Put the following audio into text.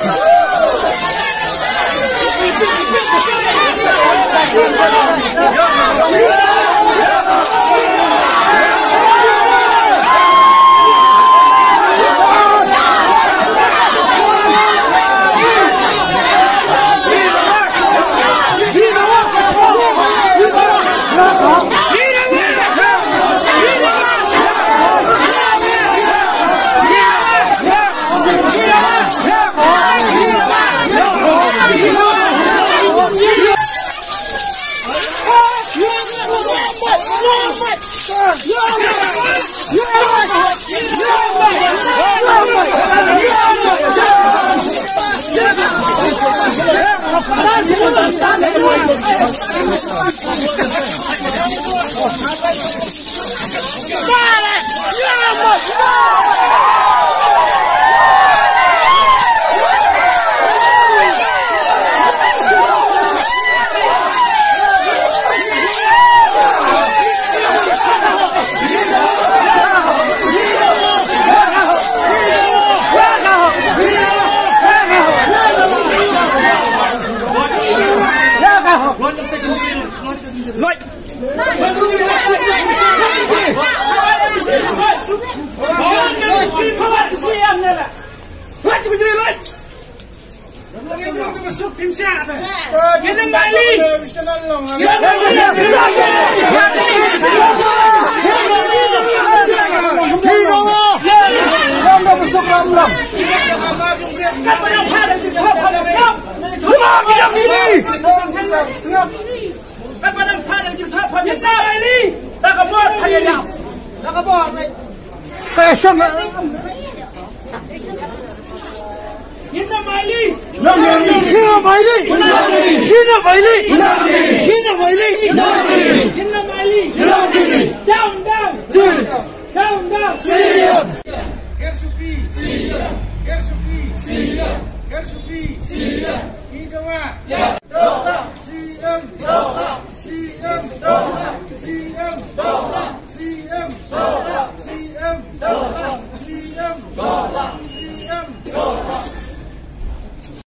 ¡Vamos! Yeah! Ginang Mali! Kapanang panang juta pamisa Mali! Nakabot hayayam! Kaya siya ஹீன மயிலி ஹீன மயிலி ஹீன மயிலி ஹீன Mayili down down down down CM கர்சுபி சிஎம் கர்சுபி சிஎம் கர்சுபி சிஎம் நீங்கவா சிஎம்